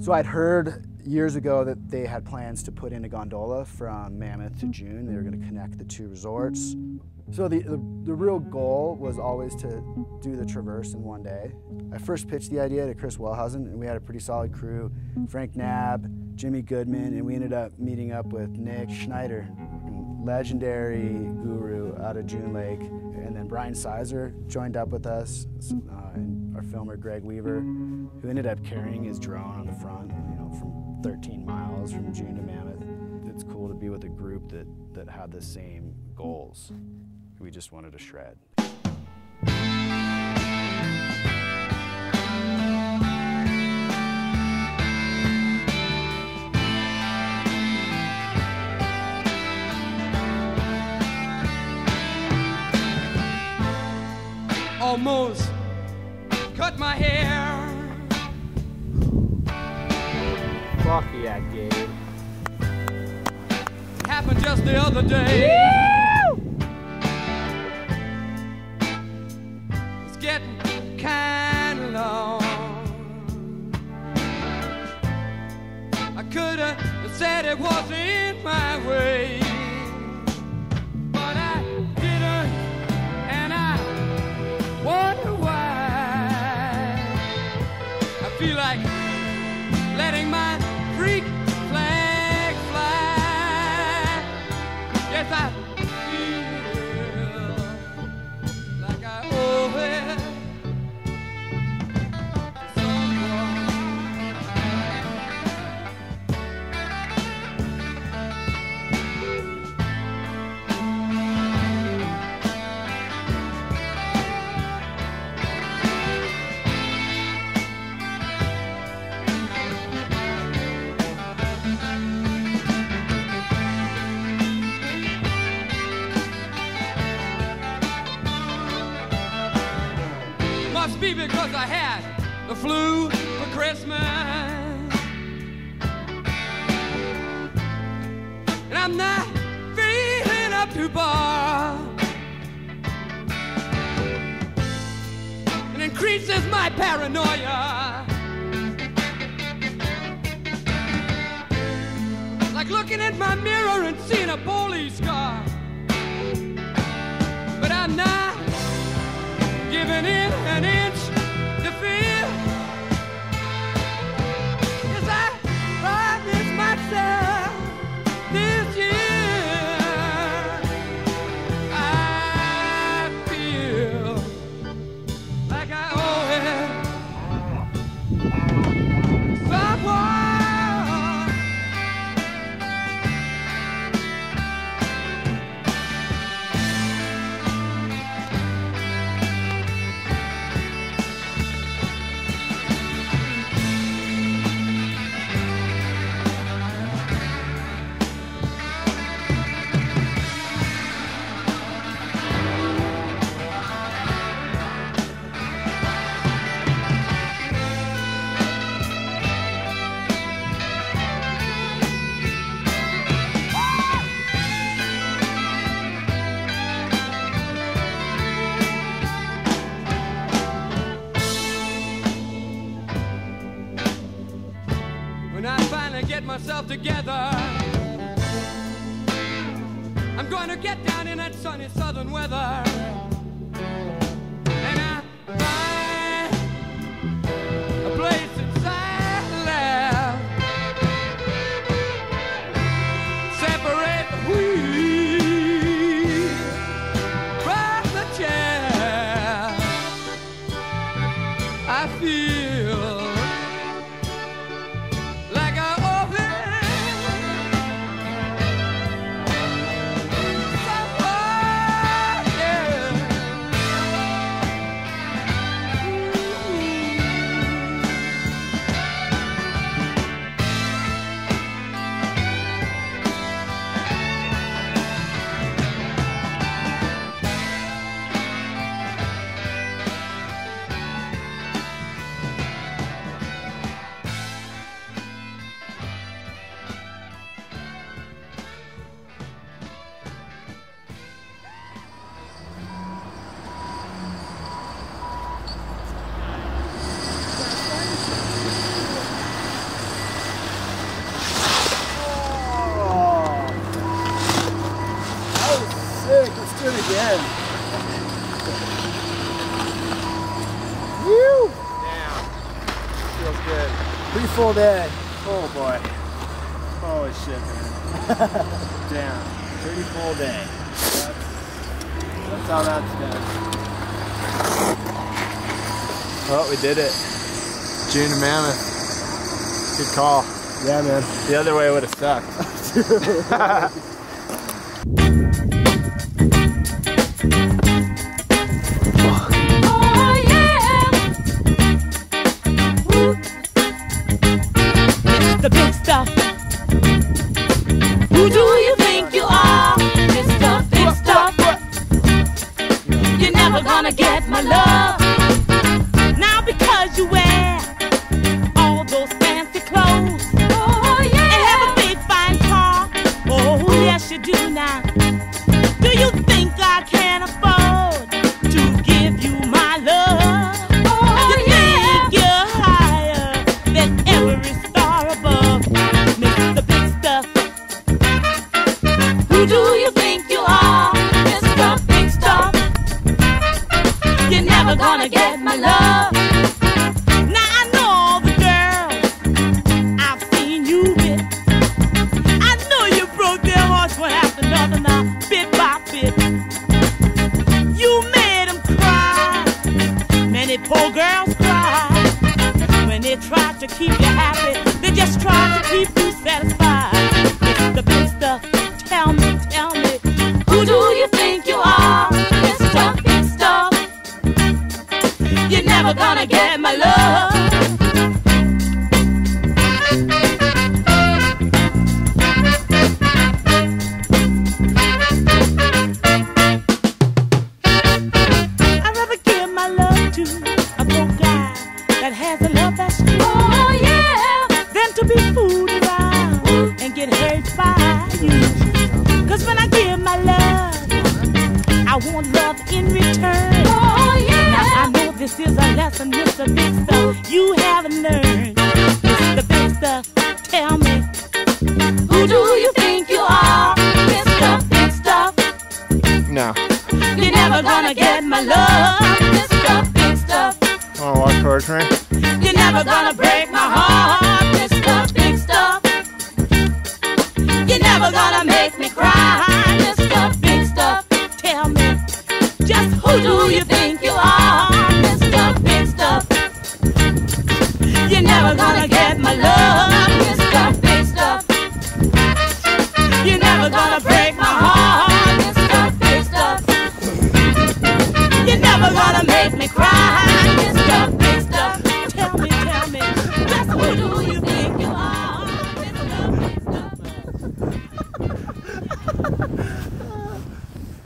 So I'd heard years ago that they had plans to put in a gondola from Mammoth to June. They were going to connect the two resorts. So the, the, the, real goal was always to do the Traverse in one day. I first pitched the idea to Chris Wellhausen, and we had a pretty solid crew. Frank Knab, Jimmy Goodman, and we ended up meeting up with Nick Schneider, legendary guru out of June Lake. And then Brian Sizer joined up with us, uh, and our filmer Greg Weaver, who ended up carrying his drone on the front, you know, from 13 miles from June to Mammoth. It's cool to be with a group that, that had the same goals. We just wanted to shred. almost my hair. Fuck yeah, Gabe. It happened just the other day. It's getting kinda long. I could have said it wasn't my way. Be because I had the flu for Christmas. And I'm not feeling up to bar. It increases my paranoia. Like looking at my mirror and seeing a police car. But I'm not giving in get myself together, I'm going to get down in that sunny southern weather. good. Pretty full day. Oh boy. Holy shit, man. Damn. Pretty full day. That's, that's how that's done. Well, we did it. June to Mammoth. Good call. Yeah, man. The other way would have sucked. the big stuff. Who do you think you are, Mr. Big Stuff? You're never gonna get my love. lesson, Mr. Big Stuff, you haven't learned. Mr. Big Stuff, tell me, who do you think you are, Mr. Big Stuff? No. You're never gonna get my love, Mr. Big Stuff. I like poetry. You're never gonna break my heart, Mr. Big Stuff. You're never gonna make me.